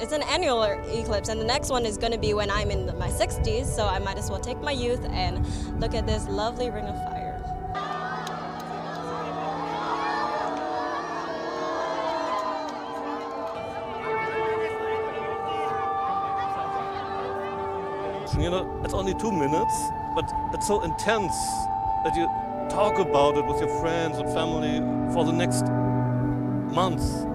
it's an annular eclipse, and the next one is going to be when I'm in my 60s, so I might as well take my youth and look at this lovely ring of fire. You know, it's only two minutes, but it's so intense that you talk about it with your friends and family for the next months.